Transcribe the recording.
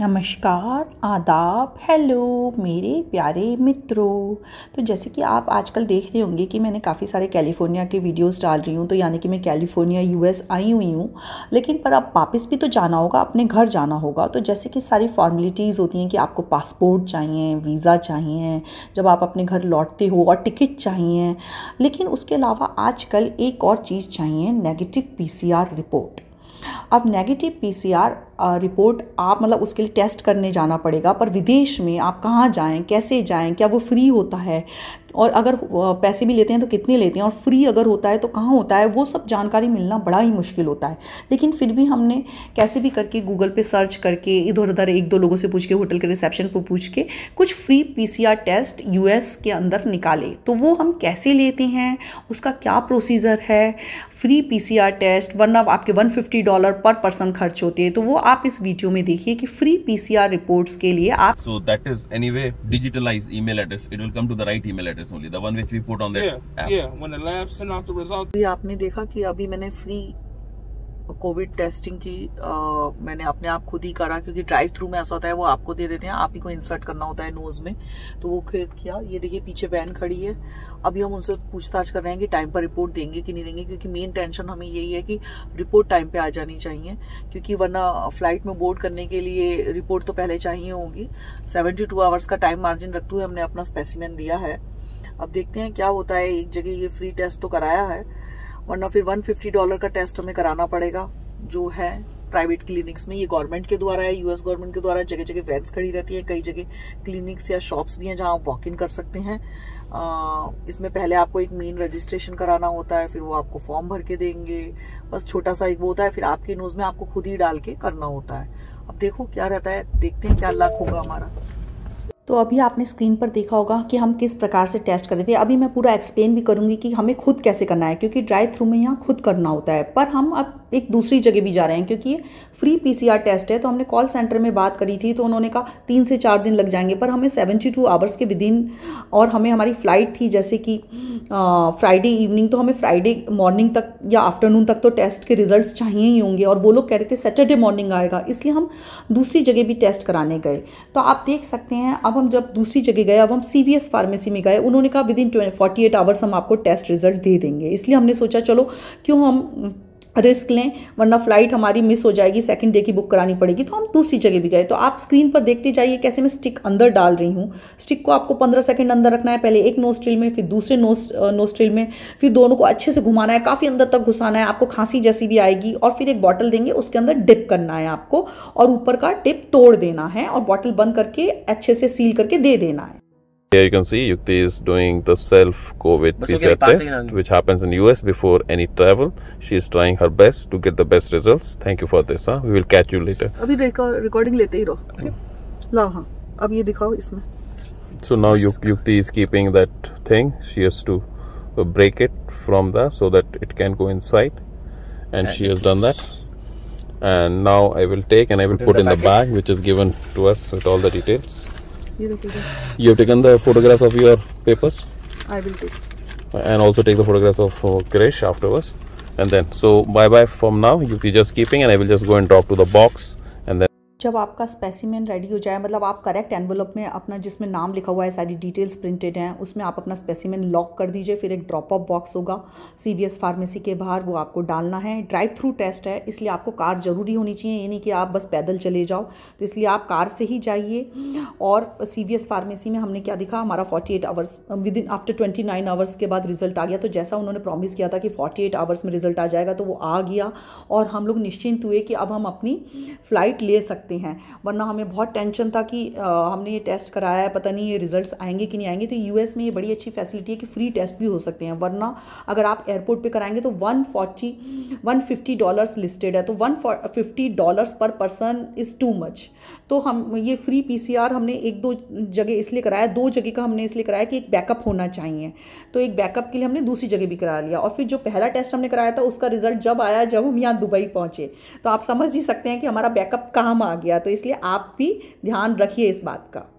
नमस्कार, आदाब, हेलो, मेरे प्यारे मित्रों। तो जैसे कि आप आजकल देख रहे होंगे कि मैंने काफ़ी सारे कैलिफ़ोर्निया के वीडियोस डाल रही हूँ तो यानी कि मैं कैलिफ़ोर्निया, यूएस आई हुई हूँ। लेकिन पर अब वापस भी तो जाना होगा, अपने घर जाना होगा। तो जैसे कि सारी फॉर्मेलिटीज़ होती हैं कि आपको पासपोर्ट चाहिए वीज़ा चाहिए, जब आप अपने घर लौटते हो और टिकट चाहिए। लेकिन उसके अलावा आजकल एक और चीज़ चाहिए नेगेटिव पीसीआर रिपोर्ट अब नेगेटिव पीसीआर रिपोर्ट आप मतलब उसके लिए टेस्ट करने जाना पड़ेगा, पर विदेश में आप कहाँ जाएँ, कैसे जाएँ, क्या वो फ्री होता है? और अगर पैसे भी लेते हैं तो कितने लेते हैं? और फ्री अगर होता है तो कहाँ होता है? वो सब जानकारी मिलना बड़ा ही मुश्किल होता है। लेकिन फिर भी हमने कैसे भी करके गूगल पे सर्च करके इधर उधर एक दो लोगों से पूछ के होटल के रिसेप्शन पर पूछ के, कुछ फ्री पीसीआर टेस्ट यूएस के अंदर निकाले। तो वो हम कैसे लेते हैं? उसका क्या प्रोसीजर है? फ्री पीसीआर टेस्ट वरना आपके 150 डॉलर पर पर्सन खर्च होते हैं। तो वो आप इस वीडियो में देखिए कि फ्री पीसीआर रिपोर्ट्स के लिए आप so that is anyway digitalise email address it will come to the right email address only the one which we put on the या या when the labs and after result भी आपने देखा कि अभी मैंने फ्री कोविड टेस्टिंग की आ, मैंने अपने आप खुद ही करा क्योंकि ड्राइव थ्रू में ऐसा होता है वो आपको दे देते हैं आप ही को इंसर्ट करना होता है नोज़ में। तो वो किया ये देखिए पीछे वैन खड़ी है। अभी हम उनसे पूछताछ कर रहे हैं कि टाइम पर रिपोर्ट देंगे कि नहीं देंगे क्योंकि मेन टेंशन हमें यही है कि रिपोर्ट टाइम पर आ जानी चाहिए क्योंकि वरना फ़्लाइट में बोर्ड करने के लिए रिपोर्ट तो पहले चाहिए होगी। सेवेंटी टू आवर्स का टाइम मार्जिन रखते हुए हमने अपना स्पेसिमेन दिया है। अब देखते हैं क्या होता है एक जगह ये फ्री टेस्ट तो कराया है वरना फिर 150 डॉलर का टेस्ट हमें कराना पड़ेगा जो है प्राइवेट क्लिनिक्स में। ये गवर्नमेंट के द्वारा है यूएस गवर्नमेंट के द्वारा जगह जगह वैन्स खड़ी रहती है कई जगह क्लिनिक्स या शॉप्स भी हैं जहाँ आप वॉक इन कर सकते हैं। आ, इसमें पहले आपको एक मेन रजिस्ट्रेशन कराना होता है फिर वो आपको फॉर्म भर के देंगे। बस छोटा सा एक वो होता है फिर आपके नोज़ में आपको खुद ही डाल के करना होता है। अब देखो क्या रहता है देखते हैं क्या लक होगा हमारा। तो अभी आपने स्क्रीन पर देखा होगा कि हम किस प्रकार से टेस्ट कर रहे थे। अभी मैं पूरा एक्सप्लेन भी करूँगी कि हमें खुद कैसे करना है, क्योंकि ड्राइव थ्रू में यहाँ खुद करना होता है। पर हम अब एक दूसरी जगह भी जा रहे हैं, क्योंकि ये फ्री पीसीआर टेस्ट है तो हमने कॉल सेंटर में बात करी थी तो उन्होंने कहा तीन से चार दिन लग जाएँगे, पर हमें सेवेंटी टू आवर्स के विद इन और हमें हमारी फ़्लाइट थी, जैसे कि फ्राइडे इवनिंग तो हमें फ्राइडे मॉर्निंग तक या आफ्टरनून तक तो टेस्ट के रिजल्ट्स चाहिए ही होंगे, और वो लोग कह रहे थे सैटरडे मॉर्निंग आएगा, इसलिए हम दूसरी जगह भी टेस्ट कराने गए। तो आप देख सकते हैं, अब हम जब दूसरी जगह गए, अब हम सी वी एस फार्मेसी में गए, उन्होंने कहा within forty eight hours हम आपको टेस्ट रिज़ल्ट दे देंगे। इसलिए हमने सोचा, चलो, क्यों हम रिस्क लें, वरना फ़्लाइट हमारी मिस हो जाएगी सेकंड डे की बुक करानी पड़ेगी तो हम दूसरी जगह भी गए। तो आप स्क्रीन पर देखते जाइए कैसे मैं स्टिक अंदर डाल रही हूँ। स्टिक को आपको पंद्रह सेकंड अंदर रखना है, पहले एक नोस्ट्रिल में, फिर दूसरे नोस नोस्ट्रिल में, फिर दोनों को अच्छे से घुमाना है, काफ़ी अंदर तक घुसाना है, आपको खांसी जैसी भी आएगी, और फिर एक बॉटल देंगे, उसके अंदर डिप करना है आपको, और ऊपर का टिप तोड़ देना है, और बॉटल बंद करके अच्छे से सील करके दे देना है। Here you can see Yukti is doing the self-COVID Bas, okay, PCR pass test, again. which happens in US before any travel. She is trying her best to get the best results. Thank you for this. Huh? We will catch you later. अभी recording लेते ही रहो लाओ हाँ अब ये दिखाओ इसमें So now Yuk- Yukti is keeping that thing. She has to uh, break it from the so that it can go inside, and she has done that. And now I will take and I will put in the bag, which is given to us with all the details. You have taken the photographs of your papers? I will take. And also take the photographs of uh, Krish afterwards. And then, so bye bye from now. You just keeping and I will just go and drop to the box. जब आपका specimen ready हो जाए मतलब आप correct envelope में अपना जिसमें नाम लिखा हुआ है, सारी डिटेल्स प्रिंटेड हैं, उसमें आप अपना स्पेसिमेन लॉक कर दीजिए, फिर एक ड्रॉप ऑफ़ बॉक्स होगा सीवीएस फार्मेसी के बाहर वो आपको डालना है। ड्राइव थ्रू टेस्ट है, इसलिए आपको कार ज़रूरी होनी चाहिए, ये नहीं कि आप बस पैदल चले जाओ। तो इसलिए आप कार से ही जाइए और सी फार्मेसी में हमने क्या दिखा, हमारा 48 hours within after 29 hours के बाद रिज़ल्ट आ गया। तो जैसा उन्होंने प्रॉमिस किया था कि 48 आवर्स में रिज़ल्ट आ जाएगा तो वो आ गया। और हम लोग निश्चिंत हुए कि अब हम अपनी फ़्लाइट ले सकते हैं। वरना हमें बहुत टेंशन था कि अ, हमने ये टेस्ट कराया है पता नहीं ये रिजल्ट्स आएँगे कि नहीं आएँगे। तो यूएस में ये बड़ी अच्छी फैसिलिटी है कि फ्री टेस्ट भी हो सकते हैं। वरना अगर आप एयरपोर्ट पर कराएँगे तो 140 150 डॉलर्स लिस्टेड है। तो 150 डॉलर्स पर पर्सन इज़ टू मच तो हम ये फ्री पीसीआर हमने एक दो जगह इसलिए कराया दो जगह का हमने इसलिए कराया कि एक बैकअप होना चाहिए। तो एक बैकअप के लिए हमने दूसरी जगह भी करा लिया। और फिर जो पहला टेस्ट हमने कराया था उसका रिज़ल्ट जब आया जब हम यहाँ दुबई पहुँचे। तो आप समझ ही सकते हैं कि हमारा बैकअप काम आ गया। तो इसलिए आप भी ध्यान रखिए इस बात का।